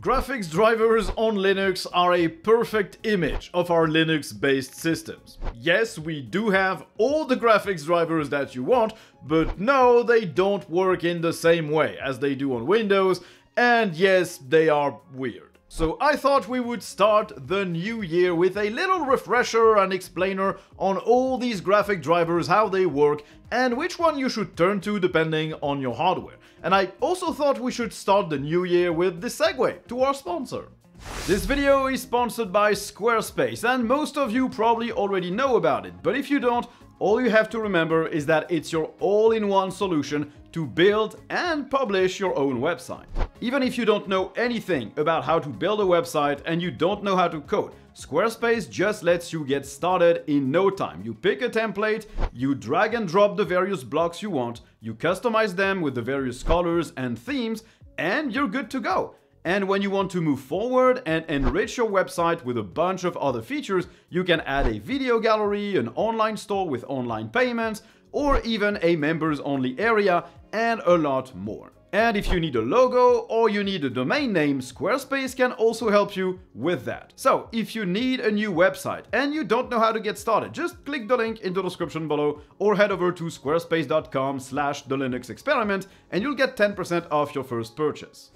Graphics drivers on Linux are a perfect image of our Linux-based systems. Yes, we do have all the graphics drivers that you want, but no, they don't work in the same way as they do on Windows, and yes, they are weird. So I thought we would start the new year with a little refresher and explainer on all these graphic drivers, how they work, and which one you should turn to depending on your hardware. And I also thought we should start the new year with the segue to our sponsor. This video is sponsored by Squarespace, and most of you probably already know about it, but if you don't, all you have to remember is that it's your all-in-one solution to build and publish your own website. Even if you don't know anything about how to build a website and you don't know how to code, Squarespace just lets you get started in no time. You pick a template, you drag and drop the various blocks you want, you customize them with the various colors and themes, and you're good to go. And when you want to move forward and enrich your website with a bunch of other features, you can add a video gallery, an online store with online payments, or even a members only area, and a lot more. And if you need a logo or you need a domain name, Squarespace can also help you with that. So if you need a new website and you don't know how to get started, just click the link in the description below or head over to squarespace.com slash the Linux experiment and you'll get 10% off your first purchase.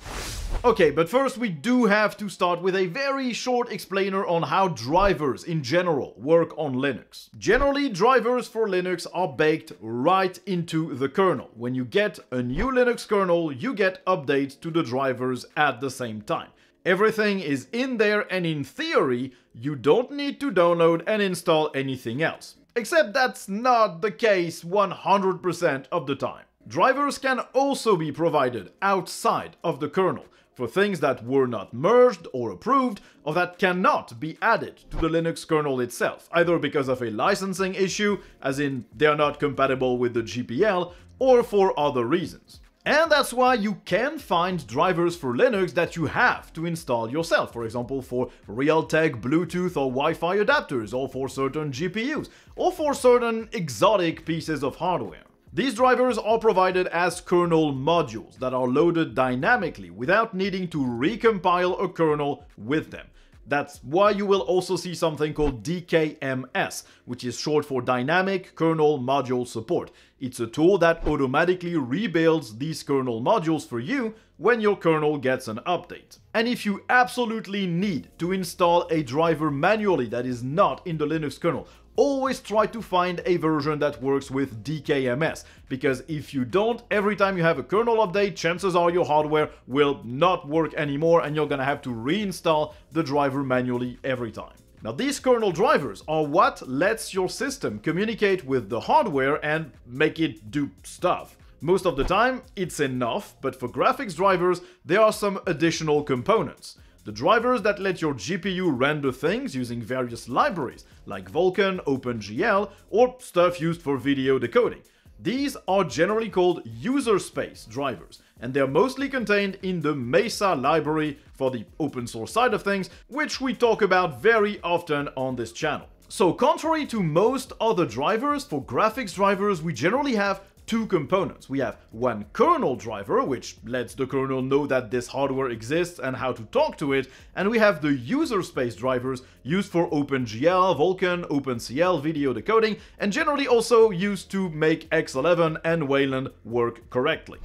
Okay, but first we do have to start with a very short explainer on how drivers in general work on Linux. Generally, drivers for Linux are baked right into the kernel. When you get a new Linux kernel, you get updates to the drivers at the same time. Everything is in there and in theory, you don't need to download and install anything else. Except that's not the case 100% of the time. Drivers can also be provided outside of the kernel for things that were not merged or approved or that cannot be added to the Linux kernel itself, either because of a licensing issue, as in they're not compatible with the GPL, or for other reasons. And that's why you can find drivers for Linux that you have to install yourself, for example for Realtek Bluetooth or Wi-Fi adapters, or for certain GPUs, or for certain exotic pieces of hardware. These drivers are provided as kernel modules that are loaded dynamically without needing to recompile a kernel with them. That's why you will also see something called DKMS, which is short for Dynamic Kernel Module Support. It's a tool that automatically rebuilds these kernel modules for you when your kernel gets an update. And if you absolutely need to install a driver manually that is not in the Linux kernel, always try to find a version that works with DKMS, because if you don't, every time you have a kernel update, chances are your hardware will not work anymore and you're gonna have to reinstall the driver manually every time. Now these kernel drivers are what lets your system communicate with the hardware and make it do stuff. Most of the time, it's enough, but for graphics drivers, there are some additional components. The drivers that let your GPU render things using various libraries, like Vulkan, OpenGL, or stuff used for video decoding. These are generally called user space drivers, and they're mostly contained in the Mesa library for the open source side of things, which we talk about very often on this channel. So contrary to most other drivers, for graphics drivers we generally have two components. We have one kernel driver, which lets the kernel know that this hardware exists and how to talk to it, and we have the user space drivers used for OpenGL, Vulkan, OpenCL video decoding, and generally also used to make X11 and Wayland work correctly.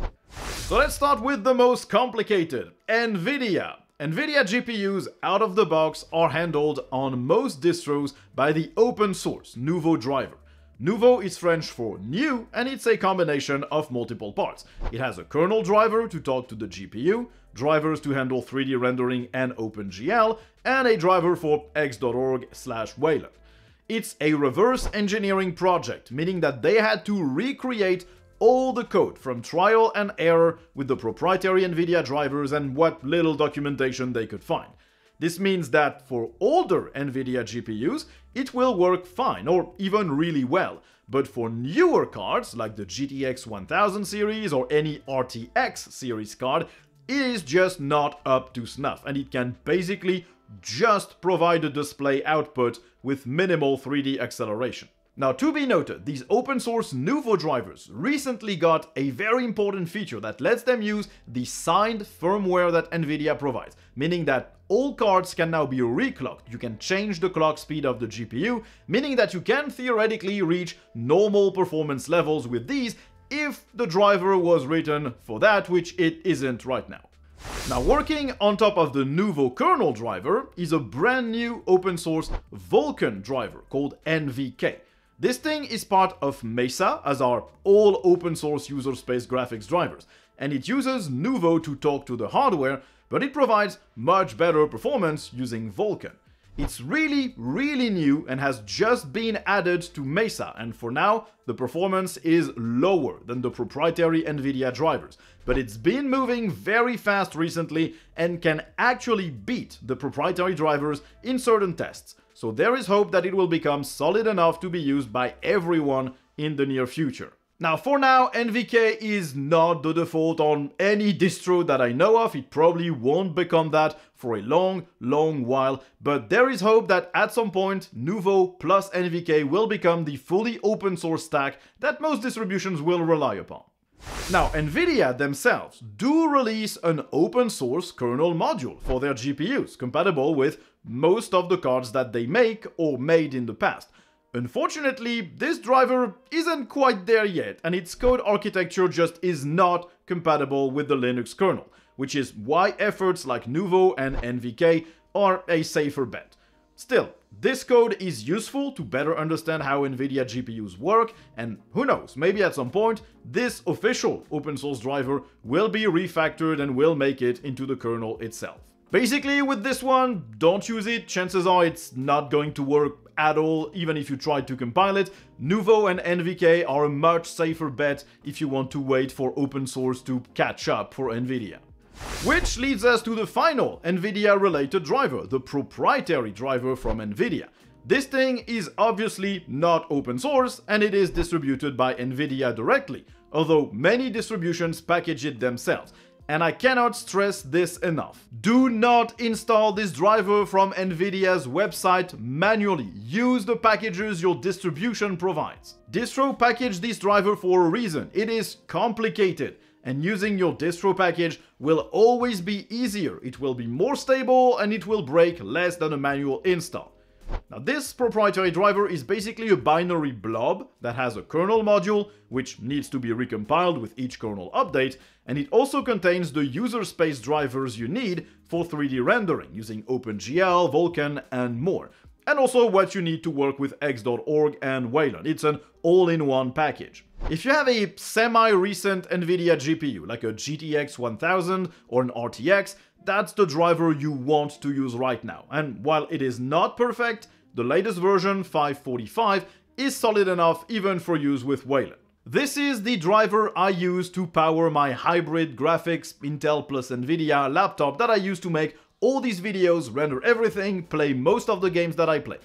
So let's start with the most complicated, NVIDIA. NVIDIA GPUs out of the box are handled on most distros by the open source Nouveau driver. Nouveau is French for new, and it's a combination of multiple parts. It has a kernel driver to talk to the GPU, drivers to handle 3D rendering and OpenGL, and a driver for x.org slash Wayland. It's a reverse engineering project, meaning that they had to recreate all the code from trial and error with the proprietary NVIDIA drivers and what little documentation they could find. This means that for older NVIDIA GPUs, it will work fine, or even really well. But for newer cards, like the GTX 1000 series or any RTX series card, it is just not up to snuff, and it can basically just provide a display output with minimal 3D acceleration. Now, to be noted, these open source Nouveau drivers recently got a very important feature that lets them use the signed firmware that NVIDIA provides, meaning that all cards can now be reclocked. You can change the clock speed of the GPU, meaning that you can theoretically reach normal performance levels with these if the driver was written for that, which it isn't right now. Now working on top of the Nouveau kernel driver is a brand new open source Vulkan driver called NVK. This thing is part of Mesa, as are all open source user space graphics drivers, and it uses Nouveau to talk to the hardware, but it provides much better performance using Vulkan. It's really, really new and has just been added to Mesa, and for now, the performance is lower than the proprietary NVIDIA drivers, but it's been moving very fast recently and can actually beat the proprietary drivers in certain tests, so there is hope that it will become solid enough to be used by everyone in the near future. Now, for now, NVK is not the default on any distro that I know of. It probably won't become that for a long, long while. But there is hope that at some point, Nouveau plus NVK will become the fully open source stack that most distributions will rely upon. Now, NVIDIA themselves do release an open source kernel module for their GPUs, compatible with most of the cards that they make or made in the past. Unfortunately, this driver isn't quite there yet, and its code architecture just is not compatible with the Linux kernel, which is why efforts like Nouveau and NVK are a safer bet. Still, this code is useful to better understand how NVIDIA GPUs work, and who knows, maybe at some point, this official open source driver will be refactored and will make it into the kernel itself. Basically, with this one, don't use it, chances are it's not going to work at all, even if you try to compile it. Nouveau and NVK are a much safer bet if you want to wait for open source to catch up for NVIDIA. Which leads us to the final NVIDIA related driver, the proprietary driver from NVIDIA. This thing is obviously not open source and it is distributed by NVIDIA directly, although many distributions package it themselves and I cannot stress this enough. Do not install this driver from NVIDIA's website manually. Use the packages your distribution provides. Distro packaged this driver for a reason. It is complicated and using your distro package will always be easier. It will be more stable and it will break less than a manual install. Now this proprietary driver is basically a binary blob that has a kernel module, which needs to be recompiled with each kernel update, and it also contains the user space drivers you need for 3D rendering, using OpenGL, Vulkan, and more. And also what you need to work with X.org and Wayland. It's an all-in-one package. If you have a semi-recent NVIDIA GPU, like a GTX 1000 or an RTX, that's the driver you want to use right now. And while it is not perfect, the latest version, 545, is solid enough even for use with Wayland. This is the driver I use to power my hybrid graphics Intel plus Nvidia laptop that I use to make all these videos, render everything, play most of the games that I play.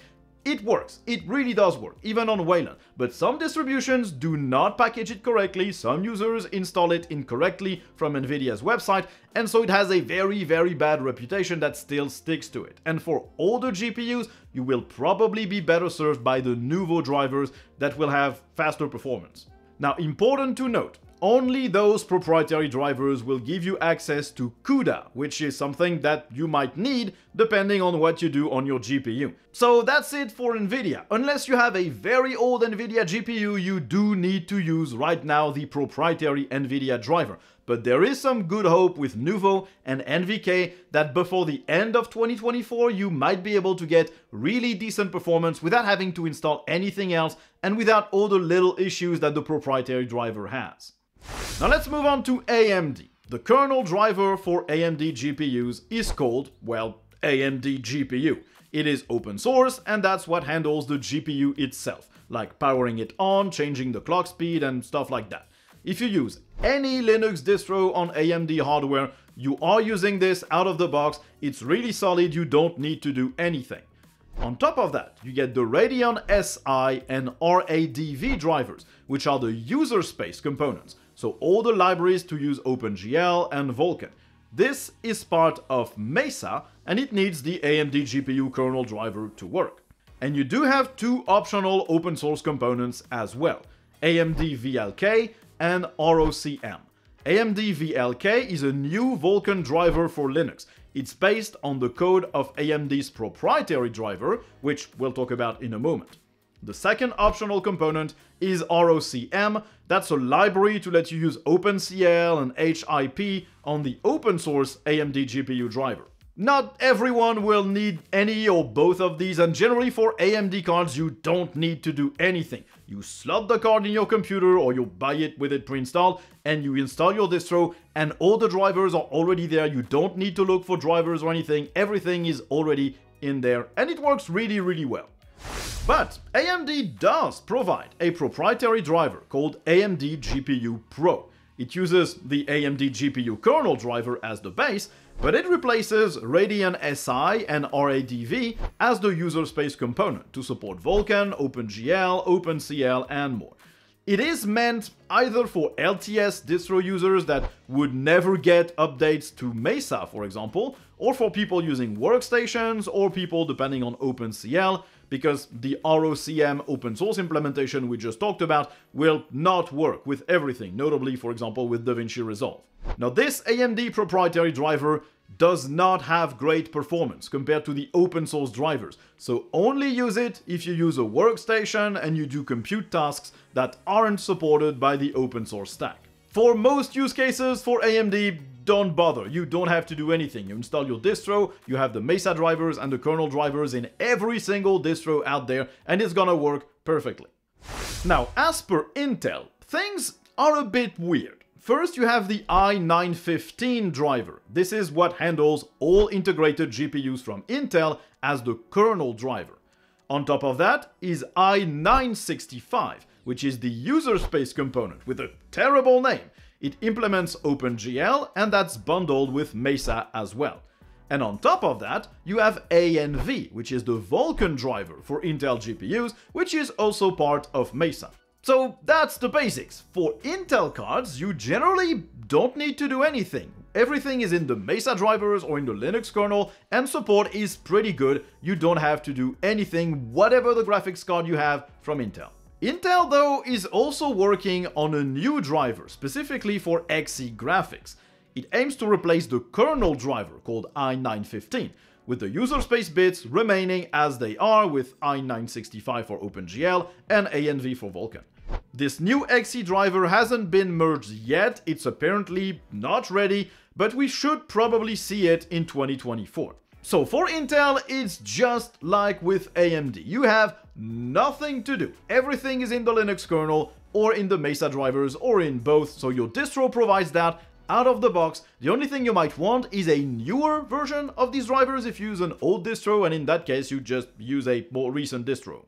It works, it really does work, even on Wayland, but some distributions do not package it correctly, some users install it incorrectly from Nvidia's website, and so it has a very very bad reputation that still sticks to it. And for older GPUs, you will probably be better served by the Nouveau drivers that will have faster performance. Now important to note, only those proprietary drivers will give you access to CUDA, which is something that you might need depending on what you do on your GPU. So that's it for NVIDIA. Unless you have a very old NVIDIA GPU, you do need to use right now the proprietary NVIDIA driver. But there is some good hope with Nouveau and NVK that before the end of 2024 you might be able to get really decent performance without having to install anything else and without all the little issues that the proprietary driver has. Now let's move on to AMD. The kernel driver for AMD GPUs is called, well, AMD GPU. It is open source and that's what handles the GPU itself, like powering it on, changing the clock speed and stuff like that. If you use any Linux distro on AMD hardware, you are using this out of the box, it's really solid, you don't need to do anything. On top of that, you get the Radeon SI and RADV drivers, which are the user space components so all the libraries to use OpenGL and Vulkan. This is part of Mesa, and it needs the AMD GPU kernel driver to work. And you do have two optional open source components as well, AMD VLK and ROCm. AMD VLK is a new Vulkan driver for Linux. It's based on the code of AMD's proprietary driver, which we'll talk about in a moment. The second optional component is ROCm. That's a library to let you use OpenCL and HIP on the open source AMD GPU driver. Not everyone will need any or both of these, and generally for AMD cards you don't need to do anything. You slot the card in your computer or you buy it with it pre-installed and you install your distro and all the drivers are already there. You don't need to look for drivers or anything. Everything is already in there and it works really, really well. But AMD does provide a proprietary driver called AMD GPU Pro. It uses the AMD GPU kernel driver as the base, but it replaces Radeon SI and RADV as the user space component to support Vulkan, OpenGL, OpenCL, and more. It is meant either for LTS distro users that would never get updates to Mesa, for example, or for people using workstations, or people depending on OpenCL, because the ROCm open source implementation we just talked about will not work with everything, notably, for example, with DaVinci Resolve. Now, this AMD proprietary driver does not have great performance compared to the open source drivers, so only use it if you use a workstation and you do compute tasks that aren't supported by the open source stack. For most use cases for AMD, don't bother, you don't have to do anything. You install your distro, you have the Mesa drivers and the kernel drivers in every single distro out there, and it's gonna work perfectly. Now, as per Intel, things are a bit weird. First, you have the i915 driver. This is what handles all integrated GPUs from Intel as the kernel driver. On top of that is i965, which is the user space component with a terrible name. It implements OpenGL and that's bundled with Mesa as well. And on top of that, you have ANV, which is the Vulkan driver for Intel GPUs, which is also part of Mesa. So that's the basics. For Intel cards, you generally don't need to do anything. Everything is in the Mesa drivers or in the Linux kernel, and support is pretty good. You don't have to do anything, whatever the graphics card you have from Intel. Intel, though, is also working on a new driver, specifically for Xe graphics. It aims to replace the kernel driver called i915, with the user space bits remaining as they are with i965 for OpenGL and ANV for Vulkan. This new Xe driver hasn't been merged yet, it's apparently not ready, but we should probably see it in 2024. So for Intel, it's just like with AMD. You have nothing to do. Everything is in the Linux kernel or in the Mesa drivers or in both, so your distro provides that out of the box. The only thing you might want is a newer version of these drivers if you use an old distro, and in that case you just use a more recent distro.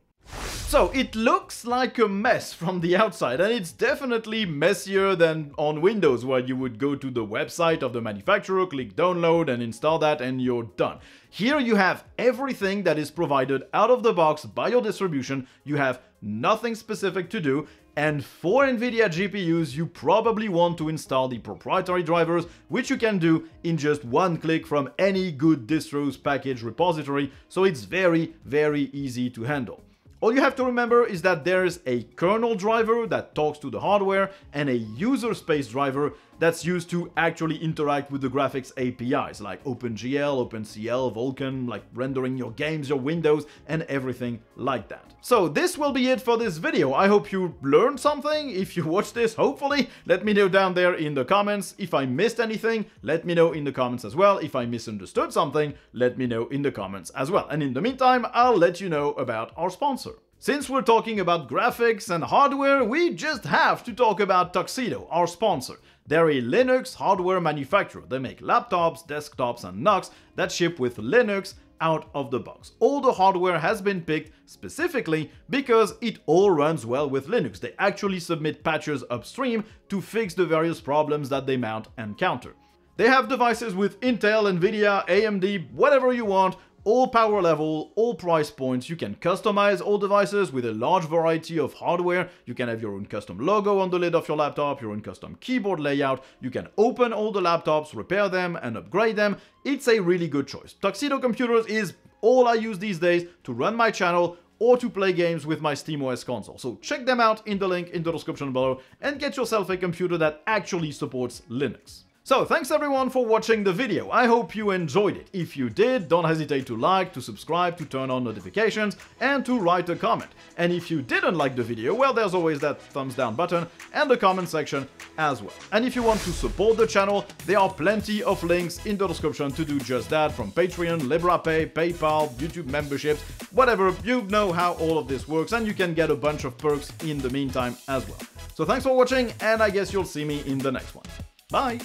So it looks like a mess from the outside and it's definitely messier than on Windows where you would go to the website of the manufacturer, click download and install that and you're done. Here you have everything that is provided out of the box by your distribution, you have nothing specific to do and for NVIDIA GPUs, you probably want to install the proprietary drivers, which you can do in just one click from any good distros package repository, so it's very, very easy to handle. All you have to remember is that there's a kernel driver that talks to the hardware and a user space driver that's used to actually interact with the graphics APIs like OpenGL, OpenCL, Vulkan, like rendering your games, your windows, and everything like that. So this will be it for this video. I hope you learned something. If you watched this, hopefully, let me know down there in the comments. If I missed anything, let me know in the comments as well. If I misunderstood something, let me know in the comments as well. And in the meantime, I'll let you know about our sponsor. Since we're talking about graphics and hardware, we just have to talk about Tuxedo, our sponsor. They're a Linux hardware manufacturer. They make laptops, desktops, and NUCs that ship with Linux out of the box. All the hardware has been picked specifically because it all runs well with Linux. They actually submit patches upstream to fix the various problems that they mount and counter. They have devices with Intel, Nvidia, AMD, whatever you want, all power level, all price points. You can customize all devices with a large variety of hardware. You can have your own custom logo on the lid of your laptop, your own custom keyboard layout. You can open all the laptops, repair them, and upgrade them. It's a really good choice. Tuxedo Computers is all I use these days to run my channel, or to play games with my SteamOS console. So check them out in the link in the description below and get yourself a computer that actually supports Linux. So, thanks everyone for watching the video. I hope you enjoyed it. If you did, don't hesitate to like, to subscribe, to turn on notifications, and to write a comment. And if you didn't like the video, well, there's always that thumbs down button and the comment section as well. And if you want to support the channel, there are plenty of links in the description to do just that, from Patreon, Liberapay, PayPal, YouTube memberships, whatever, you know how all of this works, and you can get a bunch of perks in the meantime as well. So thanks for watching, and I guess you'll see me in the next one. Bye!